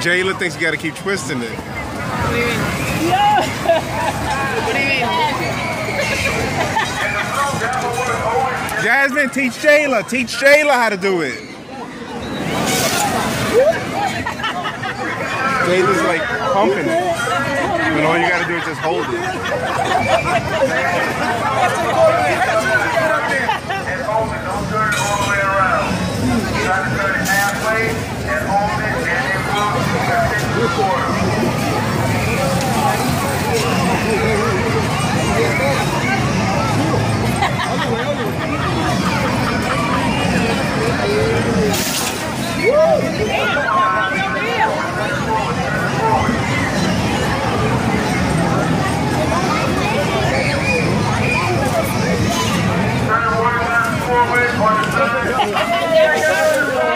Jayla thinks you got to keep twisting it. What do you mean? What do you mean? Jasmine, teach Jayla. Teach Jayla how to do it. Jayla's like pumping it. But all you got to do is just hold it. Move to the